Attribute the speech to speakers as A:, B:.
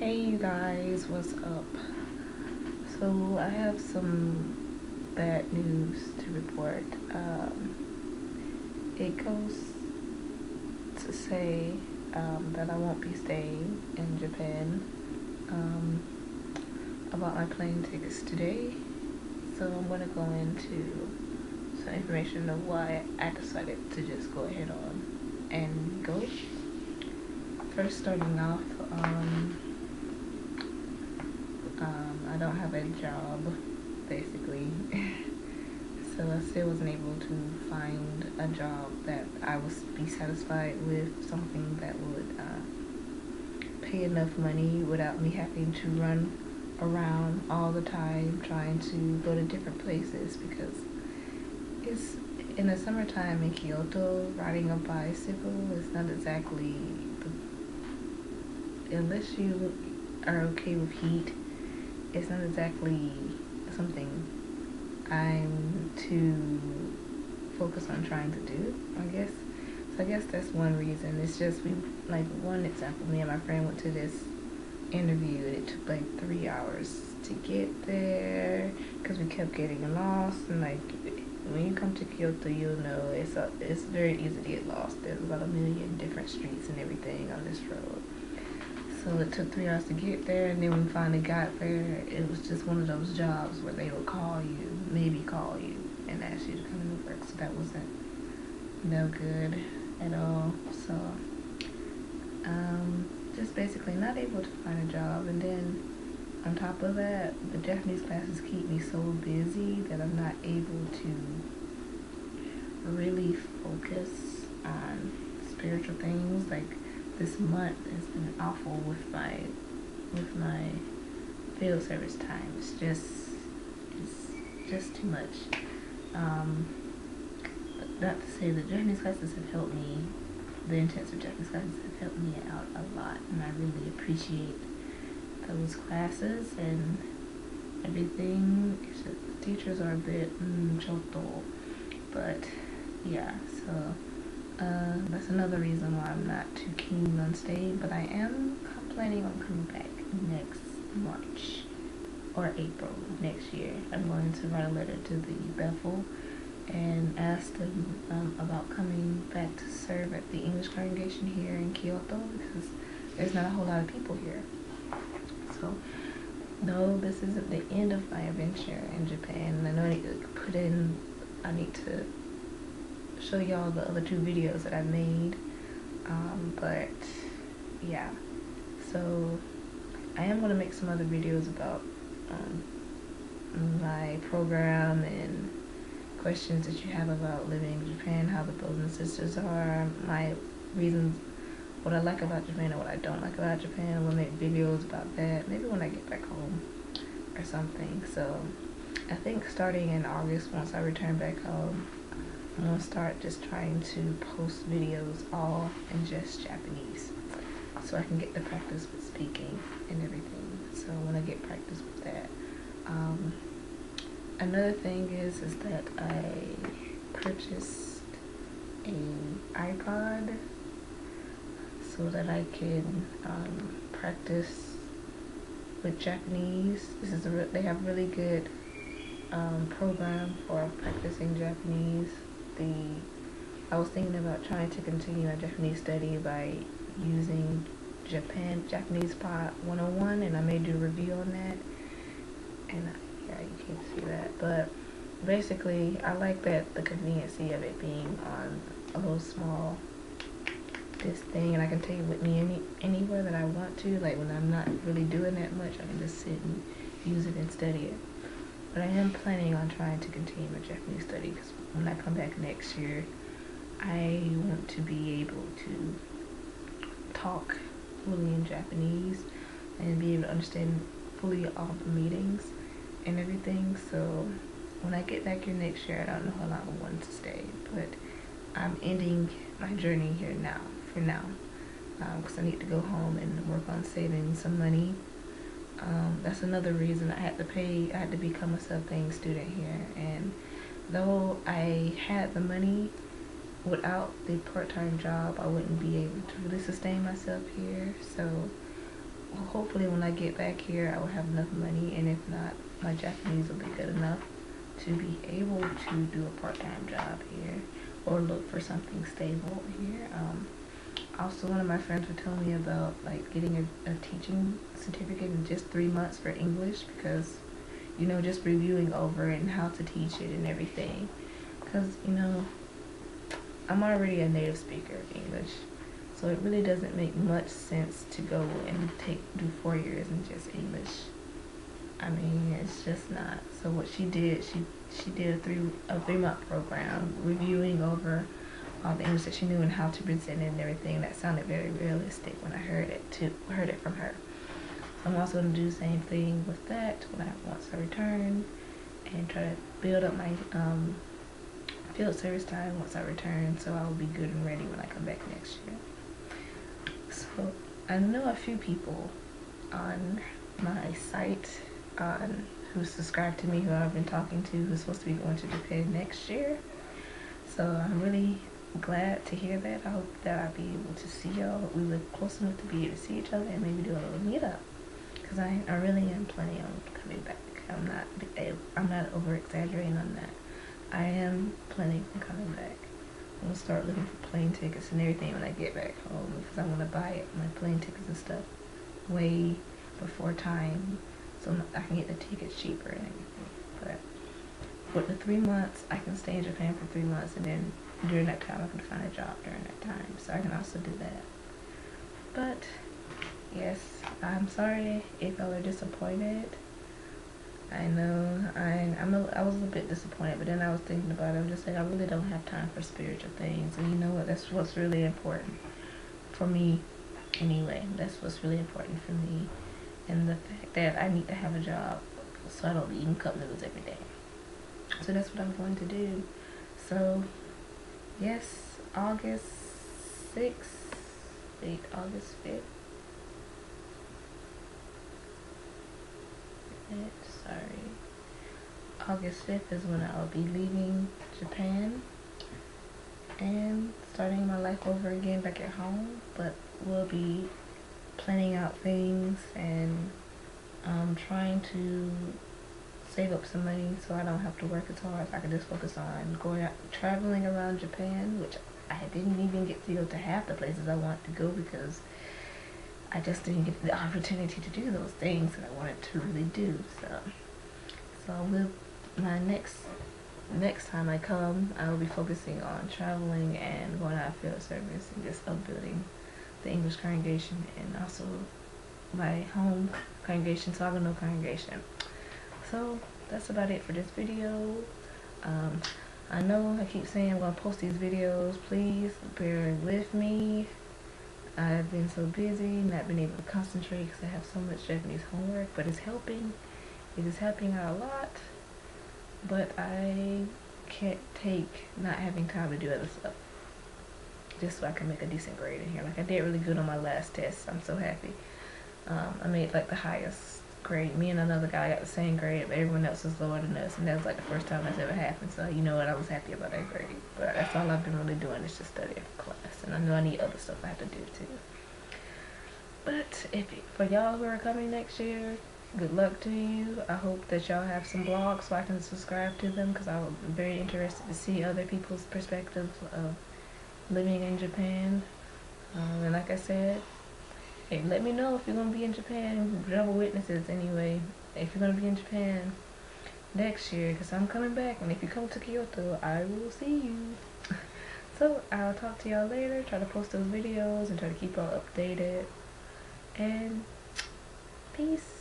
A: Hey you guys, what's up? So I have some bad news to report. Um, it goes to say um, that I won't be staying in Japan. Um, I bought my plane tickets today, so I'm gonna go into some information of why I decided to just go ahead on and go. First, starting off. Um, um, I don't have a job, basically. so I still wasn't able to find a job that I would be satisfied with, something that would uh, pay enough money without me having to run around all the time trying to go to different places because it's in the summertime in Kyoto, riding a bicycle is not exactly the, unless you are okay with heat it's not exactly something I'm too focused on trying to do, I guess. So I guess that's one reason. It's just we like one example. Me and my friend went to this interview. It took like three hours to get there because we kept getting lost. And like when you come to Kyoto, you'll know it's a, it's very easy to get lost. There's about a million different streets and everything on this road. So it took three hours to get there, and then when we finally got there, it was just one of those jobs where they would call you, maybe call you, and ask you to come to work. So that wasn't no good at all. So, um, just basically not able to find a job, and then on top of that, the Japanese classes keep me so busy that I'm not able to really focus on spiritual things like this month has been awful with my with my field service time. It's just it's just too much. Um, not to say the Japanese classes have helped me. The intensive Japanese classes have helped me out a lot, and I really appreciate those classes and everything. The teachers are a bit mm, but yeah. So uh, that's another reason why I'm not too keen on staying, but I am planning on coming back next March or April next year. I'm going to write a letter to the Bethel and ask them um, about coming back to serve at the English congregation here in Kyoto because there's not a whole lot of people here. So, no, this isn't the end of my adventure in Japan. I know I need to put in, I need to show y'all the other two videos that I made. Um, but yeah, so I am going to make some other videos about um, my program and questions that you have about living in Japan, how the brothers and sisters are, my reasons, what I like about Japan and what I don't like about Japan. I'm going to make videos about that, maybe when I get back home or something. So I think starting in August, once I return back home, I'm gonna start just trying to post videos all in just Japanese so I can get the practice with speaking and everything. So when I get practice with that. Um, another thing is is that I purchased a iPod so that I can um, practice with Japanese. This is a they have really good um, program for practicing Japanese the I was thinking about trying to continue. My Japanese study by using Japan Japanese Pod 101 and I may do a review on that. And uh, yeah you can't see that. But basically I like that the conveniency of it being on a little small this thing. And I can take it with me any anywhere that I want to. Like when I'm not really doing that much I can just sit and use it and study it but I am planning on trying to continue my Japanese study because when I come back next year, I want to be able to talk fully in Japanese and be able to understand fully all the meetings and everything. So when I get back here next year, I don't know how long I want to stay, but I'm ending my journey here now, for now, because um, I need to go home and work on saving some money um, that's another reason I had to pay, I had to become a self-paying student here. And though I had the money, without the part-time job, I wouldn't be able to really sustain myself here. So hopefully when I get back here, I will have enough money, and if not, my Japanese will be good enough to be able to do a part-time job here or look for something stable here. Um, also, one of my friends were telling me about like getting a, a teaching certificate in just three months for English because, you know, just reviewing over and how to teach it and everything. Because, you know, I'm already a native speaker of English. So it really doesn't make much sense to go and take do four years in just English. I mean, it's just not. So what she did, she she did a three a three month program reviewing over all the English that she knew and how to present it and everything. That sounded very realistic when I heard it to heard it from her. I'm also gonna do the same thing with that when I once I return and try to build up my um, field service time once I return so I will be good and ready when I come back next year. So I know a few people on my site on who subscribed to me who I've been talking to who's supposed to be going to Japan next year. So I'm really glad to hear that. I hope that I'll be able to see y'all. We live close enough to be able to see each other and maybe do a little meetup. Because I, I really am planning on coming back. I'm not I'm not over exaggerating on that. I am planning on coming back. I'm gonna start looking for plane tickets and everything when I get back home because I want to buy my plane tickets and stuff way before time so I can get the tickets cheaper and everything. But with the three months, I can stay in Japan for three months and then during that time I can find a job during that time. So I can also do that. But yes, I'm sorry if y'all are disappointed. I know I I'm a, I was a bit disappointed, but then I was thinking about it. I'm just like I really don't have time for spiritual things, and you know what? That's what's really important for me, anyway. That's what's really important for me, and the fact that I need to have a job so I don't eating cup noodles every day. So that's what I'm going to do. So yes, August sixth, wait, August fifth. sorry. August 5th is when I'll be leaving Japan and starting my life over again back at home. But we'll be planning out things and um, trying to save up some money so I don't have to work as hard. I can just focus on going out, traveling around Japan, which I didn't even get to go to half the places I want to go because I just didn't get the opportunity to do those things that I wanted to really do. So, so I will my next next time I come, I will be focusing on traveling and going out field service and just upbuilding the English congregation and also my home congregation, Sagano congregation. So that's about it for this video. Um, I know I keep saying I'm going to post these videos. Please bear with me. I've been so busy, not been able to concentrate because I have so much Japanese homework, but it's helping. It is helping out a lot, but I can't take not having time to do other stuff just so I can make a decent grade in here. Like I did really good on my last test. I'm so happy. Um, I made like the highest grade. Me and another guy got the same grade, but everyone else was lower than us, and that was like the first time that's ever happened. So you know what? I was happy about that grade. But that's all I've been really doing is just studying for class, and I know I need other stuff I have to do too. But if for y'all who are coming next year, good luck to you. I hope that y'all have some blogs so I can subscribe to them because I'm very interested to see other people's perspectives of living in Japan. Um, and like I said, Hey, let me know if you're gonna be in Japan. Double witnesses anyway. If you're gonna be in Japan next year, because I'm coming back, and if you come to Kyoto, I will see you. so I'll talk to y'all later. Try to post those videos and try to keep y'all updated. And peace.